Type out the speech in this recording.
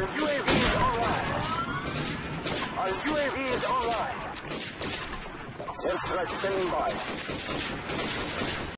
Our UAV is online. Our UAV is online. Airstrike standing by.